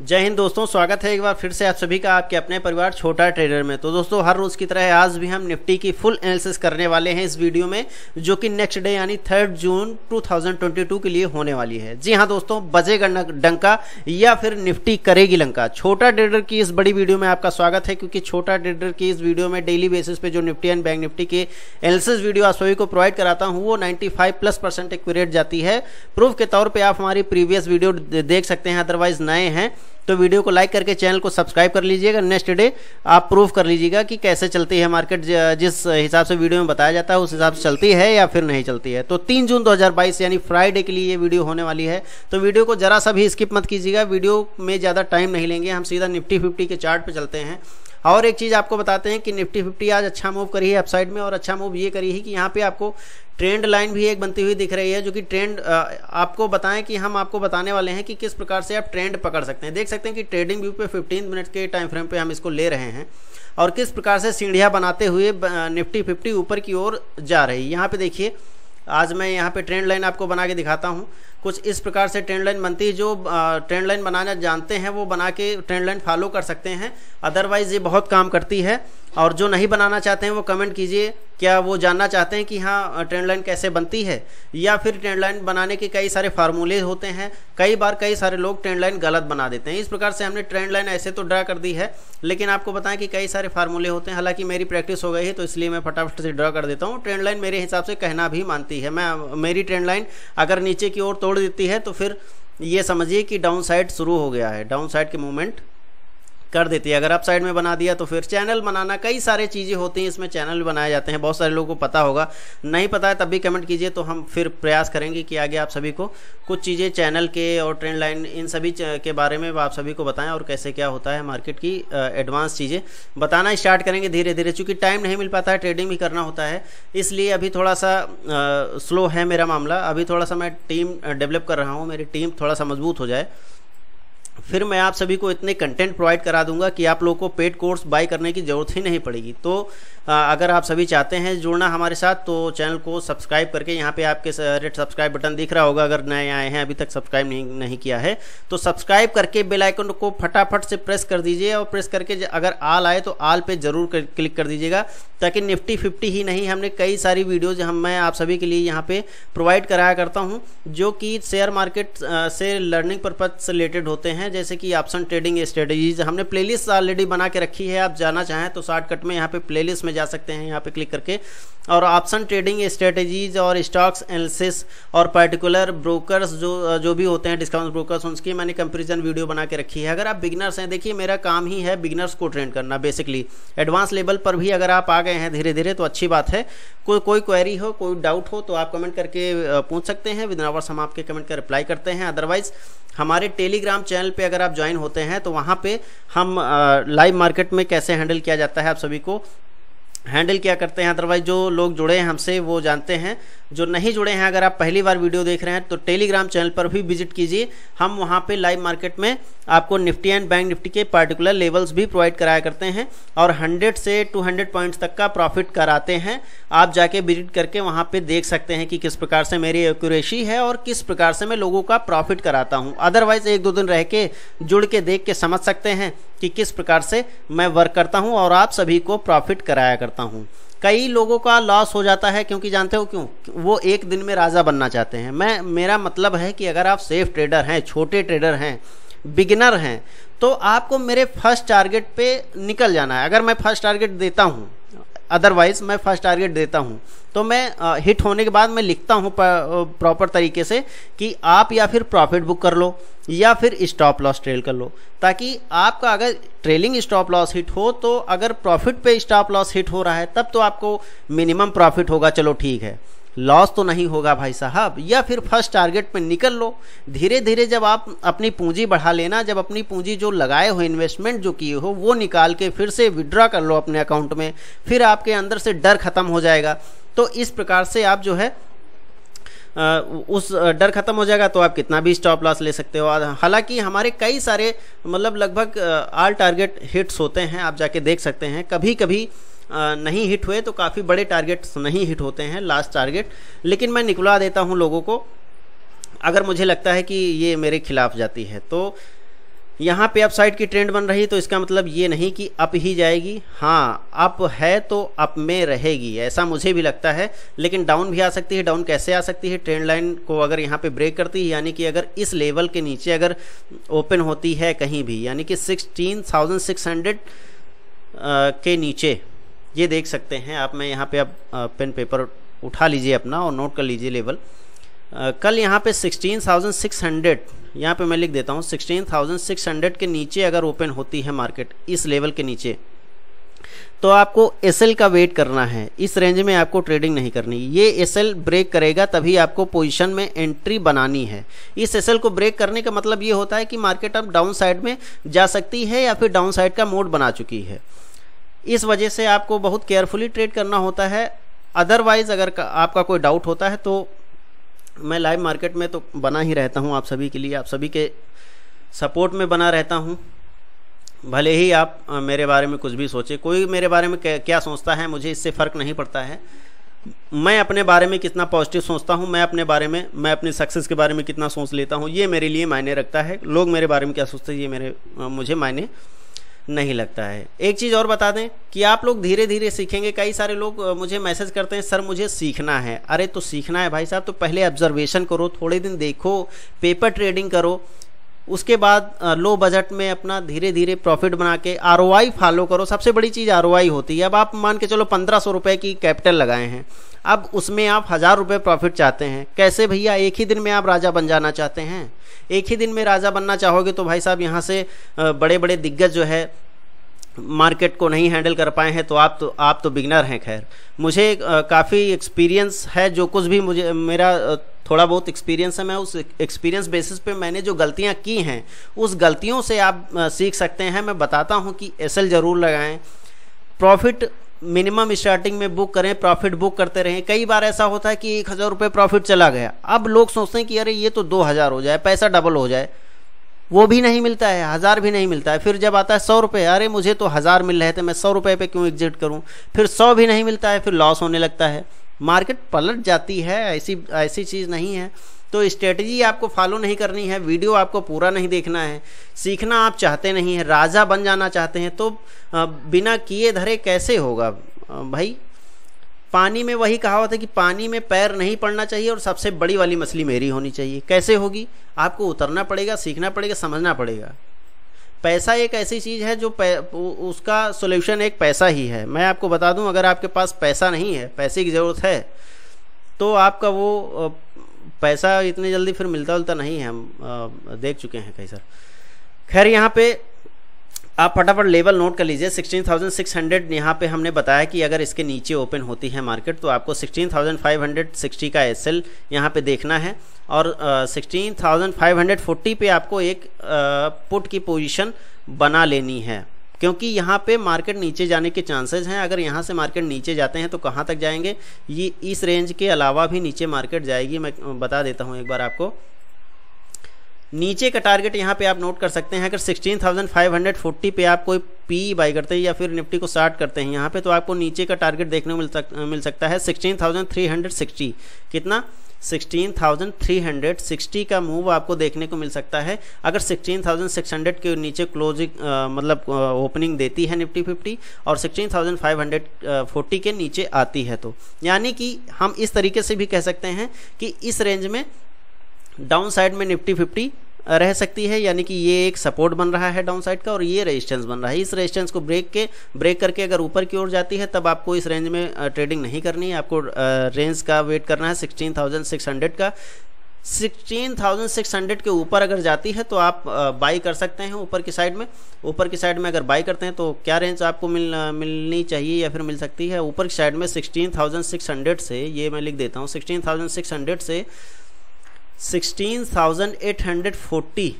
जय हिंद दोस्तों, स्वागत है एक बार फिर से आप सभी का आपके अपने परिवार छोटा ट्रेडर में। तो दोस्तों, हर रोज की तरह आज भी हम निफ्टी की फुल एनालिसिस करने वाले हैं इस वीडियो में, जो कि नेक्स्ट डे यानी थर्ड जून 2022 के लिए होने वाली है। जी हाँ दोस्तों बजेगा डंका या फिर निफ्टी करेगी लंका। छोटा ट्रेडर की इस बड़ी वीडियो में आपका स्वागत है, क्योंकि छोटा ट्रेडर की इस वीडियो में डेली बेसिस पे जो निफ्टी एंड बैंक निफ्टी के एनालिसिस वीडियो आप सभी को प्रोवाइड कराता हूँ, वो नाइन्टी प्लस परसेंट जाती है। प्रूफ के तौर पर आप हमारी प्रीवियस वीडियो देख सकते हैं अदरवाइज़ नए हैं। तो वीडियो को लाइक करके चैनल को सब्सक्राइब कर लीजिएगा। नेक्स्ट डे आप प्रूफ कर लीजिएगा कि कैसे चलती है मार्केट जिस हिसाब से वीडियो में बताया जाता है, उस हिसाब से चलती है या फिर नहीं चलती है। तो तीन जून 2022 यानी फ्राइडे के लिए ये वीडियो होने वाली है। तो वीडियो को जरा सा भी स्किप मत कीजिएगा। वीडियो में ज़्यादा टाइम नहीं लेंगे। हम सीधा निफ्टी फिफ्टी के चार्ट पर चलते हैं। और एक चीज़ आपको बताते हैं कि निफ्टी फिफ्टी आज अच्छा मूव करी है अपसाइड में और अच्छा मूव ये करी है कि यहाँ पे आपको ट्रेंड लाइन भी एक बनती हुई दिख रही है, जो कि ट्रेंड आपको बताएँ कि हम आपको बताने वाले हैं कि किस प्रकार से आप ट्रेंड पकड़ सकते हैं। देख सकते हैं कि ट्रेडिंग व्यू पे 15 मिनट के टाइम फ्रेम पे हम इसको ले रहे हैं और किस प्रकार से सीढ़ियाँ बनाते हुए निफ्टी फिफ्टी ऊपर की ओर जा रही है। यहाँ पे देखिए आज मैं यहाँ पे ट्रेंड लाइन आपको बना के दिखाता हूँ। कुछ इस प्रकार से ट्रेंड लाइन बनती है, जो ट्रेंड लाइन बनाना जानते हैं, वो बना के ट्रेंड लाइन फॉलो कर सकते हैं। अदरवाइज़ ये बहुत काम करती है। और जो नहीं बनाना चाहते हैं, वो कमेंट कीजिए। क्या वो जानना चाहते हैं कि हाँ ट्रेंड लाइन कैसे बनती है? या फिर ट्रेंड लाइन बनाने के कई सारे फार्मूले होते हैं। कई बार कई सारे लोग ट्रेंड लाइन गलत बना देते हैं। इस प्रकार से हमने ट्रेंड लाइन ऐसे तो ड्रा कर दी है। लेकिन आपको बताएँ कि कई सारे फार्मूले होते हैं। हालाँकि मेरी प्रैक्टिस हो गई है तो इसलिए मैं फटाफट से ड्रा कर देता हूँ। ट्रेंड लाइन मेरे हिसाब से कहना भी मानती है मैं, मेरी ट्रेंड लाइन अगर नीचे की ओर तोड़ देती है तो फिर ये समझिए कि डाउन साइड शुरू हो गया है। डाउन साइड के मूवमेंट कर देती है। अगर आप साइड में बना दिया तो फिर चैनल बनाना, कई सारे चीज़ें होती हैं, इसमें चैनल बनाए जाते हैं, बहुत सारे लोगों को पता होगा। नहीं पता है तब भी कमेंट कीजिए तो हम फिर प्रयास करेंगे कि आगे आप सभी को कुछ चीज़ें चैनल के और ट्रेंड लाइन इन सभी के बारे में आप सभी को बताएँ और कैसे क्या होता है मार्केट की एडवांस चीज़ें। बताना स्टार्ट करेंगे धीरे धीरे चूँकि टाइम नहीं मिल पाता है ट्रेडिंग भी करना होता है। इसलिए अभी थोड़ा सा स्लो है मेरा मामला। अभी थोड़ा सा मैं टीम डेवलप कर रहा हूँ, मेरी टीम थोड़ा सा मज़बूत हो जाए। फिर मैं आप सभी को इतने कंटेंट प्रोवाइड करा दूँगा कि आप लोगों को पेड कोर्स बाय करने की ज़रूरत ही नहीं पड़ेगी। तो अगर आप सभी चाहते हैं जुड़ना हमारे साथ तो चैनल को सब्सक्राइब करके यहाँ पे आपके रेड सब्सक्राइब बटन दिख रहा होगा। अगर नए आए हैं, अभी तक सब्सक्राइब नहीं नहीं किया है तो सब्सक्राइब करके बेल आइकन को फटाफट से प्रेस कर दीजिए और प्रेस करके अगर आल आए तो आल पर ज़रूर क्लिक कर दीजिएगा, ताकि निफ्टी फिफ्टी ही नहीं हमने कई सारी वीडियोज़ हम, मैं आप सभी के लिए यहाँ पे प्रोवाइड कराया करता हूँ, जो कि शेयर मार्केट से लर्निंग पर्पज से रिलेटेड होते हैं। जैसे कि ऑप्शन ट्रेडिंग स्ट्रेटेजीज हमने प्लेलिस्ट ऑलरेडी बना के रखी है। आप जाना चाहें तो शॉर्टकट में यहाँ पे प्लेलिस्ट में जा सकते हैं, यहाँ पे क्लिक करके। और ऑप्शन ट्रेडिंग स्ट्रेटेजीज और स्टॉक्स एनालिसिस और पर्टिकुलर ब्रोकर्स जो जो भी होते हैं डिस्काउंट ब्रोकर्स उनकी मैंने कंपेरिजन वीडियो बना के रखी है। अगर आप बिगनर्स हैं, देखिए मेरा काम ही है बिगनर्स को ट्रेंड करना बेसिकली एडवांस लेवल पर भी अगर आप आ गए हैं धीरे धीरे तो अच्छी बात है। कोई कोई क्वेरी हो, कोई डाउट हो तो आप कमेंट करके पूछ सकते हैं। विद आवर्स हम आपके कमेंट का रिप्लाई करते हैं। अदरवाइज़ हमारे टेलीग्राम चैनल पे अगर आप ज्वाइन होते हैं तो वहाँ पे हम लाइव मार्केट में कैसे हैंडल किया जाता है आप सभी को हैंडल क्या करते हैं। अदरवाइज़ जो लोग जुड़े हैं हमसे, वो जानते हैं। जो नहीं जुड़े हैं, अगर आप पहली बार वीडियो देख रहे हैं तो टेलीग्राम चैनल पर भी विज़िट कीजिए। हम वहाँ पे लाइव मार्केट में आपको निफ्टी एंड बैंक निफ्टी के पार्टिकुलर लेवल्स भी प्रोवाइड कराया करते हैं और 100 से 200 पॉइंट्स तक का प्रॉफिट कराते हैं। आप जाके विज़िट करके वहाँ पे देख सकते हैं कि किस प्रकार से मेरी एक्यूरेसी है और किस प्रकार से मैं लोगों का प्रॉफिट कराता हूँ। अदरवाइज़ एक दो दिन रह के, जुड़ के, देख के समझ सकते हैं कि किस प्रकार से मैं वर्क करता हूँ और आप सभी को प्रॉफिट कराया करता हूँ। कई लोगों का लॉस हो जाता है, क्योंकि जानते हो क्यों? वो एक दिन में राजा बनना चाहते हैं। मैं, मेरा मतलब है कि अगर आप सेफ़ ट्रेडर हैं, छोटे ट्रेडर हैं बिगिनर हैं तो आपको मेरे फ़र्स्ट टारगेट पे निकल जाना है। अगर मैं फ़र्स्ट टारगेट देता हूँ अदरवाइज़ मैं फ़र्स्ट टारगेट देता हूँ। तो मैं हिट होने के बाद मैं लिखता हूँ प्रॉपर तरीके से कि आप या फिर प्रॉफिट बुक कर लो, या फिर स्टॉप लॉस ट्रेल कर लो। ताकि आपका अगर ट्रेलिंग स्टॉप लॉस हिट हो तो अगर प्रॉफिट पे स्टॉप लॉस हिट हो रहा है, तब तो आपको मिनिमम प्रॉफिट होगा, चलो ठीक है। लॉस तो नहीं होगा भाई साहब। या फिर फ़र्स्ट टारगेट पे निकल लो। धीरे धीरे जब आप अपनी पूंजी बढ़ा लेना, जब अपनी पूंजी जो लगाए हो इन्वेस्टमेंट जो किए हो, वो निकाल के फिर से विड्रॉ कर लो अपने अकाउंट में। फिर आपके अंदर से डर खत्म हो जाएगा। तो इस प्रकार से आप जो है उस डर खत्म हो जाएगा तो आप कितना भी स्टॉप लॉस ले सकते हो। हालाँकि हमारे कई सारे मतलब लगभग आल टारगेट हिट्स होते हैं, आप जाके देख सकते हैं। कभी कभी नहीं हिट हुए तो काफ़ी बड़े टारगेट्स नहीं हिट होते हैं लास्ट टारगेट लेकिन मैं निकला देता हूँ लोगों को, अगर मुझे लगता है कि ये मेरे खिलाफ जाती है तो यहाँ पे अप साइड की ट्रेंड बन रही तो इसका मतलब ये नहीं कि अप ही जाएगी। हाँ अप है तो अप में रहेगी, ऐसा मुझे भी लगता है, लेकिन डाउन भी आ सकती है डाउन कैसे आ सकती है ट्रेंड लाइन को अगर यहाँ पे ब्रेक करती है, यानी कि अगर इस लेवल के नीचे अगर ओपन होती है कहीं भी, यानी कि सिक्सटीन थाउज़ेंड सिक्स हंड्रेड के नीचे। ये देख सकते हैं। आप मैं यहाँ पे अब पेन पेपर उठा लीजिए अपना और नोट कर लीजिए लेवल कल यहाँ पे सिक्सटीन थाउज़ेंड सिक्स हंड्रेड यहाँ पे मैं लिख देता हूँ सिक्सटीन थाउज़ेंड सिक्स हंड्रेड के नीचे अगर ओपन होती है मार्केट इस लेवल के नीचे तो आपको एसएल का वेट करना है। इस रेंज में आपको ट्रेडिंग नहीं करनी। ये एसएल ब्रेक करेगा तभी आपको पोजीशन में एंट्री बनानी है। इस एसएल को ब्रेक करने का मतलब ये होता है कि मार्केट अब डाउन साइड में जा सकती है या फिर डाउन साइड का मोड बना चुकी है। इस वजह से आपको बहुत केयरफुली ट्रेड करना होता है। अदरवाइज़ अगर आपका कोई डाउट होता है तो मैं लाइव मार्केट में तो बना ही रहता हूँ आप सभी के लिए। आप सभी के सपोर्ट में बना रहता हूँ। भले ही आप मेरे बारे में कुछ भी सोचे। कोई मेरे बारे में क्या सोचता है, मुझे इससे फ़र्क नहीं पड़ता है। मैं अपने बारे में कितना पॉजिटिव सोचता हूँ, मैं अपने बारे में, मैं अपनी सक्सेस के बारे में कितना सोच लेता हूँ, ये मेरे लिए मायने रखता है। लोग मेरे बारे में क्या सोचते हैं, ये मेरे मुझे मायने नहीं लगता है। एक चीज़ और बता दें कि आप लोग धीरे धीरे सीखेंगे। कई सारे लोग मुझे मैसेज करते हैं, सर, मुझे सीखना है। अरे तो सीखना है भाई साहब तो पहले ऑब्जर्वेशन करो, थोड़े दिन देखो पेपर ट्रेडिंग करो। उसके बाद लो बजट में अपना धीरे धीरे प्रॉफिट बना के आरओआई फॉलो करो। सबसे बड़ी चीज़ आरओआई होती है। अब आप मान के चलो पंद्रह सौ रुपये की कैपिटल लगाए हैं। अब उसमें आप हज़ार रुपये प्रॉफिट चाहते हैं। कैसे भैया? एक ही दिन में आप राजा बन जाना चाहते हैं? एक ही दिन में राजा बनना चाहोगे तो भाई साहब यहाँ से बड़े बड़े दिग्गज जो है मार्केट को नहीं हैंडल कर पाए हैं तो आप तो आप तो बिगनर हैं, खैर। मुझे काफ़ी एक्सपीरियंस है, जो कुछ भी मुझे, मेरा थोड़ा बहुत एक्सपीरियंस है, मैं उस एक्सपीरियंस बेसिस पे मैंने जो गलतियाँ की हैं, उस गलतियों से आप सीख सकते हैं। मैं बताता हूँ कि एसएल ज़रूर लगाएँ। प्रॉफिट मिनिमम स्टार्टिंग में बुक करें, प्रॉफिट बुक करते रहें। कई बार ऐसा होता है कि एक हज़ार रुपये प्रॉफिट चला गया। अब लोग सोचते हैं कि अरे, ये तो दो हज़ार हो जाए, पैसा डबल हो जाए। वो भी नहीं मिलता है, हज़ार भी नहीं मिलता है। फिर जब आता है सौ रुपये अरे मुझे तो हज़ार मिल रहे थे, मैं सौ रुपये पे क्यों एग्जिट करूँ? फिर सौ भी नहीं मिलता है, फिर लॉस होने लगता है। मार्केट पलट जाती है, ऐसी ऐसी चीज़ नहीं है। तो स्ट्रेटजी आपको फॉलो नहीं करनी है वीडियो आपको पूरा नहीं देखना है। सीखना आप चाहते नहीं हैं, राजा बन जाना चाहते हैं तो बिना किए धरे कैसे होगा? भाई पानी में वही कहा कहावत है कि पानी में पैर नहीं पड़ना चाहिए और सबसे बड़ी वाली मछली मेरी होनी चाहिए। कैसे होगी? आपको उतरना पड़ेगा, सीखना पड़ेगा, समझना पड़ेगा। पैसा एक ऐसी चीज़ है जो उसका सोल्यूशन एक पैसा ही है। मैं आपको बता दूँ, अगर आपके पास पैसा नहीं है, पैसे की ज़रूरत है तो आपका वो पैसा इतनी जल्दी फिर मिलता उलता नहीं है। हम देख चुके हैं कई सर। खैर, यहाँ पे आप फटाफट लेवल नोट कर लीजिए। 16,600 यहाँ पे हमने बताया कि अगर इसके नीचे ओपन होती है मार्केट तो आपको 16,560 का एस एल यहाँ पर देखना है। और sixteen thousand five hundred forty पे आपको एक पुट की पोजीशन बना लेनी है। क्योंकि यहाँ पे मार्केट नीचे जाने के चांसेस हैं। अगर यहाँ से मार्केट नीचे जाते हैं तो कहाँ तक जाएँगे? ये इस रेंज के अलावा भी नीचे मार्केट जाएगी। मैं बता देता हूँ एक बार आपको। नीचे का टारगेट यहाँ पे आप नोट कर सकते हैं अगर 16,540 पे आप कोई पी बाई करते हैं या फिर निफ्टी को स्टार्ट करते हैं यहाँ पे तो आपको नीचे का टारगेट देखने को मिल, सक, मिल सकता है 16,360 कितना? 16,360 का मूव आपको देखने को मिल सकता है। अगर 16,600 के नीचे क्लोजिंग मतलब ओपनिंग देती है निफ्टी 50 और 16,540 के नीचे आती है तो। यानी कि हम इस तरीके से भी कह सकते हैं कि इस रेंज में डाउन साइड में निफ्टी फिफ्टी रह सकती है, यानी कि ये एक सपोर्ट बन रहा है डाउन साइड का और ये रेजिस्टेंस बन रहा है। इस रेजिस्टेंस को ब्रेक के ब्रेक करके अगर ऊपर की ओर जाती है, तब आपको इस रेंज में ट्रेडिंग नहीं करनी है। आपको रेंज का वेट करना है सिक्सटीन थाउज़ेंड सिक्स हंड्रेड का। सिक्सटीन थाउज़ेंड सिक्स हंड्रेड के ऊपर अगर जाती है तो आप बाई कर सकते हैं ऊपर की साइड में। ऊपर की साइड में अगर बाई करते हैं तो क्या रेंज आपको मिल मिलनी चाहिए या फिर मिल सकती है? ऊपर की साइड में सिक्सटीन थाउज़ेंड सिक्स हंड्रेड से, ये मैं लिख देता हूँ सिक्सटीन थाउज़ेंड सिक्स हंड्रेड से 16,840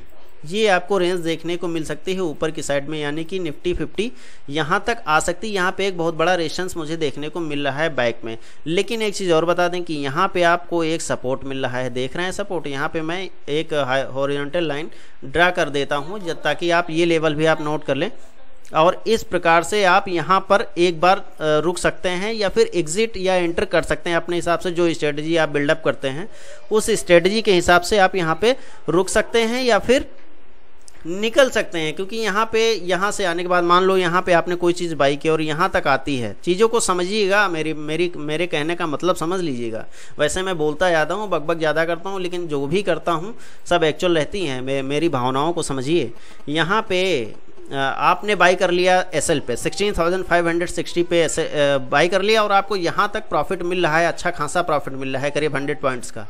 ये आपको रेंज देखने को मिल सकती है ऊपर की साइड में यानी कि निफ्टी 50 यहाँ तक आ सकती है। यहाँ पे एक बहुत बड़ा रेशंस मुझे देखने को मिल रहा है बैक में। लेकिन एक चीज़ और बता दें कि यहाँ पे आपको एक सपोर्ट मिल रहा है। देख रहे हैं सपोर्ट यहाँ पे मैं एक हॉरिजॉन्टल लाइन ड्रा कर देता हूँ ताकि आप ये लेवल भी आप नोट कर लें। और इस प्रकार से आप यहाँ पर एक बार रुक सकते हैं या फिर एग्जिट या एंटर कर सकते हैं अपने हिसाब से जो स्ट्रेटजी आप बिल्डअप करते हैं। उस स्ट्रेटजी के हिसाब से आप यहाँ पे रुक सकते हैं या फिर निकल सकते हैं क्योंकि यहाँ पे यहाँ से आने के बाद मान लो यहाँ पे आपने कोई चीज़ बाई की और यहाँ तक आती है। चीज़ों को समझिएगा मेरी मेरी मेरे कहने का मतलब समझ लीजिएगा। वैसे मैं बोलता ज़्यादा हूँ बकबक ज़्यादा करता हूँ लेकिन जो भी करता हूँ सब एक्चुअल रहती हैं। मे, मेरी भावनाओं को समझिए। यहाँ पे आपने बाई कर लिया एस एल पे sixteen thousand five hundred sixty पे एस बाई कर लिया और आपको यहाँ तक प्रॉफिट मिल रहा है अच्छा खासा प्रॉफिट मिल रहा है, करीब हंड्रेड पॉइंट्स का।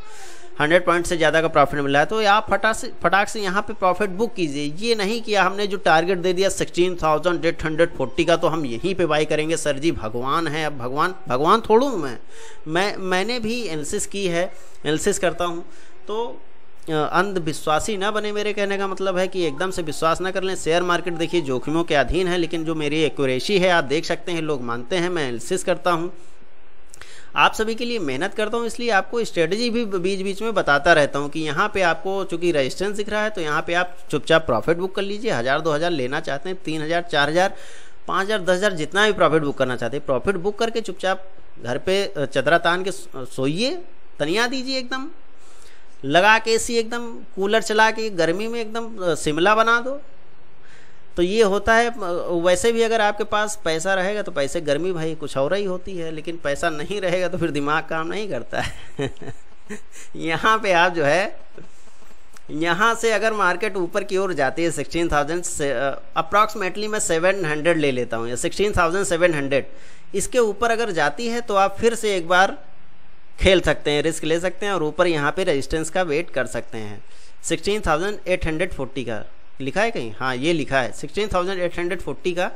हंड्रेड पॉइंट से ज़्यादा का प्रॉफिट मिला है तो आप फटाक से फटाक से यहाँ पे प्रॉफिट बुक कीजिए। ये नहीं किया हमने जो टारगेट दे दिया sixteen thousand eight hundred forty का तो हम यहीं पे बाई करेंगे। सर जी, भगवान है, अब भगवान भगवान थोड़ू मैं। मैं, मैंने भी एनालिसिस की है एनालिसिस करता हूँ। तो अंधविश्वासी ना बने मेरे कहने का मतलब है कि एकदम से विश्वास ना कर लें। शेयर मार्केट देखिए, जोखिमों के अधीन है, लेकिन जो मेरी एक्यूरेसी है, आप देख सकते हैं, लोग मानते हैं, मैं एनालिसिस करता हूँ। आप सभी के लिए मेहनत करता हूँ, इसलिए आपको स्ट्रेटजी भी बीच बीच में बताता रहता हूँ कि यहाँ पे आपको चूँकि रजिस्टेंस दिख रहा है तो यहाँ पे आप चुपचाप प्रॉफिट बुक कर लीजिए। हज़ार, दो हज़ार लेना चाहते हैं, तीन हज़ार, चार हज़ार, पाँच हज़ार, दस हज़ार, जितना भी प्रॉफिट बुक करना चाहते हैं प्रॉफिट बुक करके चुपचाप घर पे चदरा तान के सोइए, तनिया दीजिए एकदम। लगा के सी एकदम कूलर चला के गर्मी में एकदम शिमला बना दो। तो ये होता है वैसे भी अगर आपके पास पैसा रहेगा तो पैसे गर्मी भाई कुछ और ही होती है, लेकिन पैसा नहीं रहेगा तो फिर दिमाग काम नहीं करता है। यहाँ पे आप जो है, यहाँ से अगर मार्केट ऊपर की ओर जाती है सिक्सटीन थाउज़ेंड से अप्रॉक्सीमेटली मैं सेवन हंड्रेड ले लेता हूँ या सिक्सटीन थाउज़ेंड सेवन हंड्रेड इसके ऊपर अगर जाती है तो आप फिर से एक बार खेल सकते हैं, रिस्क ले सकते हैं और ऊपर यहाँ पे रेजिस्टेंस का वेट कर सकते हैं। Sixteen thousand eight hundred forty का लिखा है कहीं? हाँ ये लिखा है। Sixteen thousand eight hundred forty का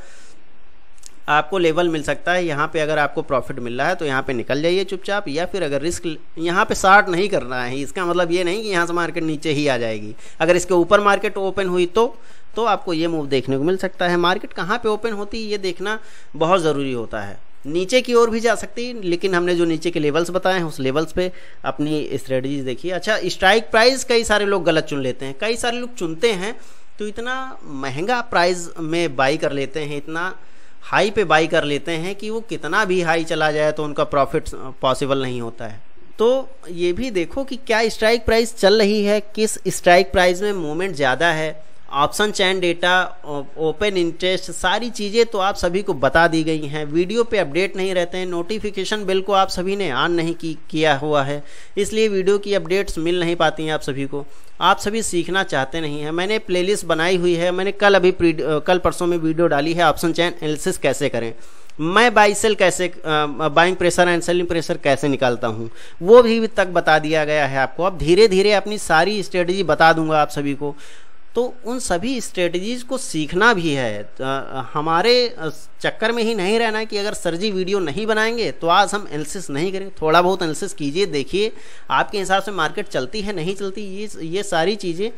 आपको लेवल मिल सकता है। यहाँ पे अगर आपको प्रॉफिट मिल रहा है तो यहाँ पे निकल जाइए चुपचाप, या फिर अगर रिस्क यहाँ पे शार्ट नहीं करना है, इसका मतलब ये नहीं कि यहाँ से मार्केट नीचे ही आ जाएगी। अगर इसके ऊपर मार्केट ओपन हुई तो तो आपको ये मूव देखने को मिल सकता है। मार्केट कहाँ पे ओपन होती है, ये देखना बहुत ज़रूरी होता है। नीचे की ओर भी जा सकती है, लेकिन हमने जो नीचे के लेवल्स बताए हैं, उस लेवल्स पे अपनी स्ट्रेटजीज देखिए। अच्छा स्ट्राइक प्राइस कई सारे लोग गलत चुन लेते हैं। कई सारे लोग चुनते हैं तो इतना महँगा प्राइस में बाई कर लेते हैं, इतना हाई पे बाई कर लेते हैं कि वो कितना भी हाई चला जाए तो उनका प्रॉफिट पॉसिबल नहीं होता है। तो ये भी देखो कि क्या स्ट्राइक प्राइस चल रही है, किस स्ट्राइक प्राइस में मूवमेंट ज़्यादा है। Option chain data open interest, सारी चीज़ें तो आप सभी को बता दी गई हैं। वीडियो पे अपडेट नहीं रहते हैं नोटिफिकेशन बिल को आप सभी ने ऑन नहीं की, किया हुआ है। इसलिए वीडियो की अपडेट्स मिल नहीं पाती हैं आप सभी को। आप सभी सीखना चाहते नहीं हैं। मैंने प्लेलिस्ट बनाई हुई है, मैंने कल अभी कल परसों में वीडियो डाली है ऑप्शन चैन एनालिसिस कैसे करें? मैं बाई सेल कैसे buying pressure and selling pressure कैसे निकालता हूँ? वो भी तक बता दिया गया है आपको। अब धीरे धीरे अपनी सारी स्ट्रेटजी बता दूँगा आप सभी को। तो उन सभी स्ट्रेटजीज को सीखना भी है। तो हमारे चक्कर में ही नहीं रहना कि अगर सर जी वीडियो नहीं बनाएँगे तो आज हम एनालिसिस नहीं करें थोड़ा बहुत एनालिसिस कीजिए, देखिए, आपके हिसाब से मार्केट चलती है, नहीं चलती, ये ये सारी चीज़ें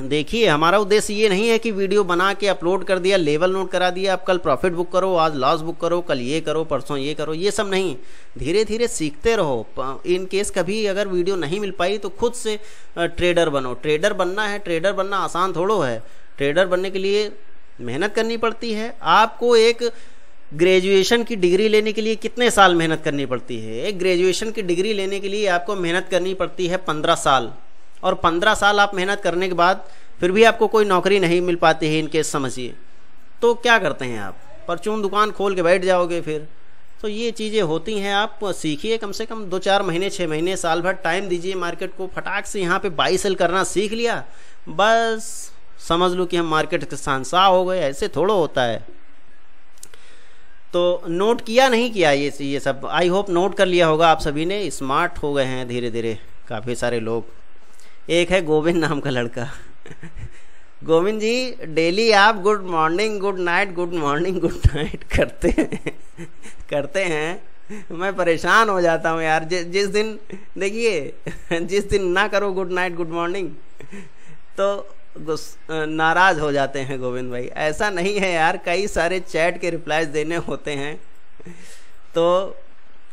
देखिए, हमारा उद्देश्य ये नहीं है कि वीडियो बना के अपलोड कर दिया, लेवल नोट करा दिया, आप कल प्रॉफिट बुक करो, आज लॉस बुक करो, कल ये करो, परसों ये करो, ये सब नहीं। धीरे धीरे सीखते रहो। इन केस कभी अगर वीडियो नहीं मिल पाई तो खुद से ट्रेडर बनो। ट्रेडर बनना है, ट्रेडर बनना आसान थोड़ो है। ट्रेडर बनने के लिए मेहनत करनी पड़ती है। आपको एक ग्रेजुएशन की डिग्री लेने के लिए कितने साल मेहनत करनी पड़ती है? एक ग्रेजुएशन की डिग्री लेने के लिए आपको मेहनत करनी पड़ती है पंद्रह साल। और पंद्रह साल आप मेहनत करने के बाद फिर भी आपको कोई नौकरी नहीं मिल पाती है, इनके समझिए। तो क्या करते हैं आप? परचून दुकान खोल के बैठ जाओगे फिर। तो ये चीज़ें होती हैं, आप सीखिए कम से कम दो चार महीने छः महीने, साल भर टाइम दीजिए मार्केट को, फटाक से यहाँ पे बाई सेल करना सीख लिया। बस समझ लो कि हम मार्केट के सांसा हो गए, ऐसे थोड़ा होता है। तो नोट किया नहीं किया ये ये सब। आई होप नोट कर लिया होगा आप सभी ने। स्मार्ट हो गए हैं धीरे धीरे काफ़ी सारे लोग। एक है गोविंद नाम का लड़का। गोविंद जी डेली आप good morning good night good morning good night करते हैं। करते हैं। मैं परेशान हो जाता हूँ यार। जि, जिस दिन देखिए जिस दिन ना करो गुड नाइट गुड मॉर्निंग तो नाराज़ हो जाते हैं गोविंद भाई। ऐसा नहीं है यार कई सारे चैट के रिप्लाईज देने होते हैं। तो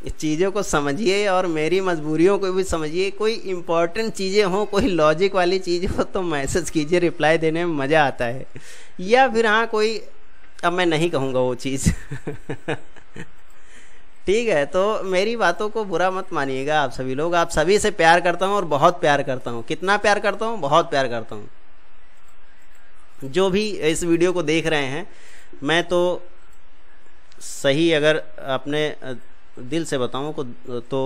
चीज़ों को समझिए और मेरी मजबूरियों को भी समझिए। कोई इंपॉर्टेंट चीज़ें हों, कोई लॉजिक वाली चीज़ हो तो मैसेज कीजिए रिप्लाई देने में मज़ा आता है। या फिर हाँ कोई, अब मैं नहीं कहूँगा वो चीज़। ठीक है तो मेरी बातों को बुरा मत मानिएगा आप सभी लोग। आप सभी से प्यार करता हूँ और बहुत प्यार करता हूँ। कितना प्यार करता हूँ? बहुत प्यार करता हूँ। जो भी इस वीडियो को देख रहे हैं, मैं तो सही अगर अपने दिल से बताऊँ को तो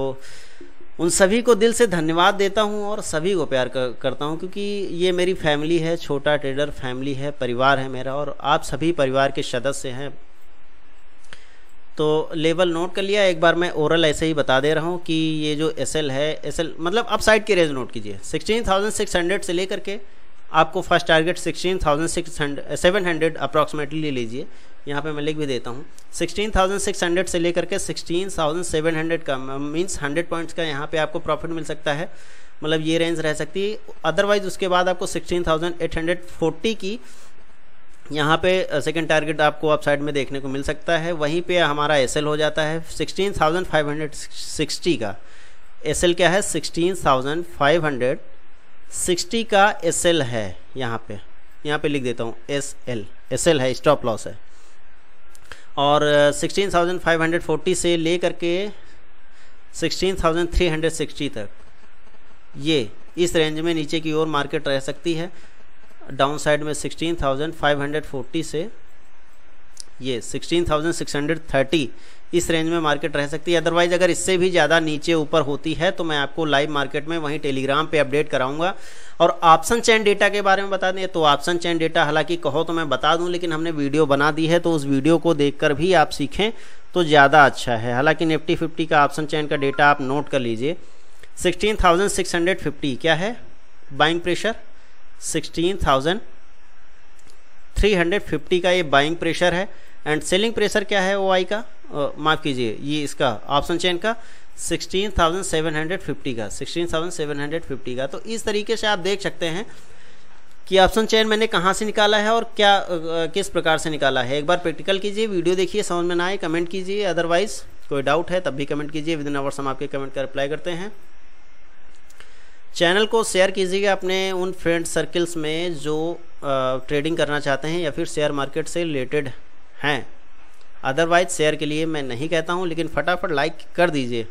उन सभी को दिल से धन्यवाद देता हूँ और सभी को प्यार कर, करता हूँ क्योंकि ये मेरी फैमिली है छोटा ट्रेडर फैमिली है परिवार है मेरा और आप सभी परिवार के सदस्य हैं। तो लेवल नोट कर लिया एक बार मैं ओरल ऐसे ही बता दे रहा हूँ कि ये जो एसएल है एसएल मतलब अप साइड की रेंज नोट कीजिए। सिक्सटीन थाउज़ेंड सिक्स हंड्रेड से लेकर के आपको first target sixteen thousand six hundred seven hundred approximately ले लीजिए। यहाँ पे मैं लिख भी देता हूँ। सिक्सटीन थाउज़ेंड सिक्स हंड्रेड से लेकर के सिक्सटीन थाउज़ेंड सेवन हंड्रेड का मीन्स हंड्रेड पॉइंट्स का यहाँ पे आपको प्रॉफिट मिल सकता है। मतलब ये रेंज रह सकती है। अदरवाइज़ उसके बाद आपको sixteen thousand eight hundred forty की यहाँ पे सेकंड टारगेट आपको अप साइड में देखने को मिल सकता है। वहीं पे हमारा एसएल हो जाता है sixteen thousand five hundred sixty का। एसएल क्या है? Sixteen thousand five hundred sixty का एसएल है यहाँ पे। यहाँ पे लिख देता हूँ एस एल एस है स्टॉप लॉस है। और sixteen thousand five hundred forty से ले करके sixteen thousand three hundred sixty तक। ये इस रेंज में नीचे की ओर मार्केट रह सकती है। डाउन साइड में 16,540 से ये 16,630 इस रेंज में मार्केट रह सकती है। अदरवाइज़ अगर इससे भी ज़्यादा नीचे ऊपर होती है तो मैं आपको लाइव मार्केट में वहीं टेलीग्राम पे अपडेट कराऊँगा। और ऑप्शन चैन डेटा के बारे में बता दें तो ऑप्शन चैन डेटा हालाँकि कहो तो मैं बता दूँ, लेकिन हमने वीडियो बना दी है तो उस वीडियो को देखकर भी आप सीखें तो ज़्यादा अच्छा है। हालाँकि निफ्टी फिफ्टी का ऑप्शन चैन का डेटा आप नोट कर लीजिए। सिक्सटीन क्या है? Buying pressure sixteen thousand three hundred fifty का ये बाइंग प्रेशर है। एंड सेलिंग प्रेशर क्या है ओ आई का? माफ़ कीजिए, ये इसका ऑप्शन चेन का sixteen thousand seven hundred fifty का sixteen thousand seven hundred fifty का। तो इस तरीके से आप देख सकते हैं कि ऑप्शन चेन मैंने कहाँ से निकाला है और क्या किस प्रकार से निकाला है। एक बार प्रैक्टिकल कीजिए वीडियो देखिए, समझ में ना आए कमेंट कीजिए। अदरवाइज़ कोई डाउट है, तब भी कमेंट कीजिए। विद इन आवर्स हम आपके कमेंट का रिप्लाई करते हैं। चैनल को शेयर कीजिएगा अपने उन फ्रेंड सर्कल्स में जो ट्रेडिंग करना चाहते हैं या फिर शेयर मार्केट से रिलेटेड हैं। अदरवाइज़ शेयर के लिए मैं नहीं कहता हूँ, लेकिन फटाफट लाइक कर दीजिए,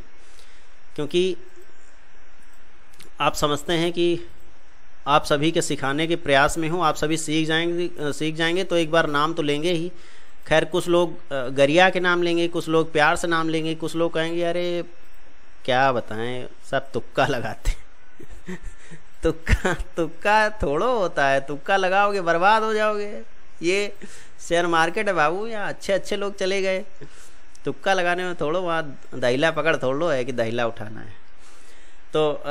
क्योंकि आप समझते हैं कि आप सभी के सिखाने के प्रयास में हूँ, आप सभी सीख जाएँगे सीख जाएँगे तो एक बार नाम तो लेंगे ही। खैर, कुछ लोग गरिया के नाम लेंगे, कुछ लोग प्यार से नाम लेंगे, कुछ लोग कहेंगे, अरे, क्या बताएँ, सब तुक्का लगाते तुक्का तुक्का थोड़ो होता है, तुक्का लगाओगे, बर्बाद हो जाओगे। ये शेयर मार्केट है बाबू, यहाँ अच्छे अच्छे लोग चले गए। तुक्का लगाने में थोड़ो वहाँ दहिला पकड़ थोड़ो है कि दहिला उठाना है। तो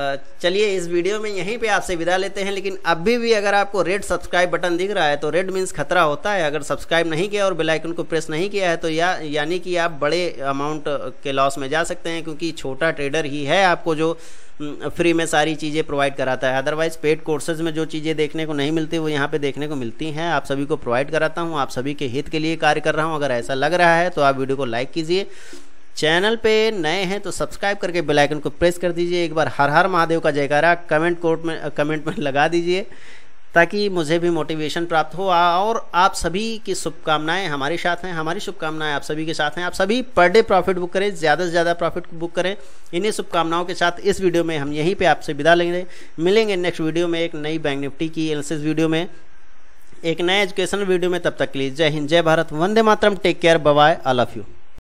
चलिए इस वीडियो में यहीं पे आपसे विदा लेते हैं, लेकिन अभी भी अगर आपको रेड सब्सक्राइब बटन दिख रहा है तो रेड मीन्स खतरा होता है। अगर सब्सक्राइब नहीं किया और बेल आइकन को प्रेस नहीं किया है तो या, यानी कि आप बड़े अमाउंट के लॉस में जा सकते हैं, क्योंकि छोटा ट्रेडर ही है आपको जो फ्री में सारी चीज़ें प्रोवाइड कराता है। अदरवाइज़ पेड कोर्सेज में जो चीज़ें देखने को नहीं मिलती, वो यहाँ पे देखने को मिलती हैं। आप सभी को प्रोवाइड कराता हूँ। आप सभी के हित के लिए कार्य कर रहा हूँ। अगर ऐसा लग रहा है तो आप वीडियो को लाइक कीजिए। चैनल पे नए हैं तो सब्सक्राइब करके बेल आइकन को प्रेस कर दीजिए। एक बार हर हर महादेव का जयकारा कमेंट कोर्ट में कमेंट में लगा दीजिए। ताकि मुझे भी मोटिवेशन प्राप्त हो, और आप सभी की शुभकामनाएँ हमारे साथ हैं, हमारी शुभकामनाएँ आप सभी के साथ हैं। आप सभी पर डे प्रॉफिट बुक करें, ज़्यादा से ज़्यादा प्रॉफिट बुक करें। इन्हीं शुभकामनाओं के साथ इस वीडियो में हम यहीं पे आपसे विदा लेंगे। मिलेंगे नेक्स्ट वीडियो में एक नई बैंक निफ्टी की एनालिसिस वीडियो में। एक नए एजुकेशनल वीडियो में तब तक के लिए जय हिंद, जय Bharat, Vande Mataram take care bye bye I love you